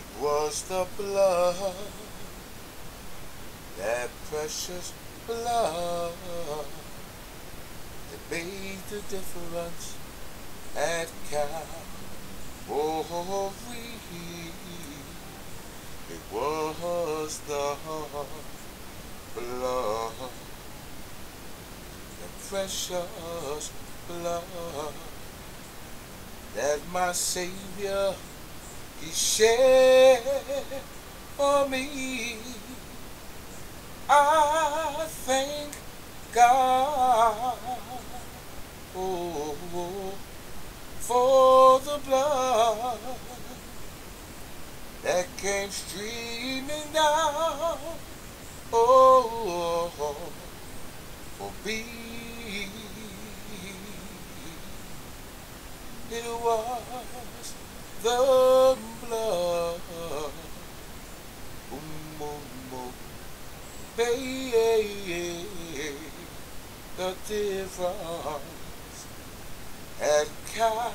It was the blood, that precious blood, that made the difference at Calvary. It was the blood, the precious blood, that my Savior he shed for me. I thank God oh, for the blood that came streaming down oh, for me. It was the Baby, the difference at Calvary.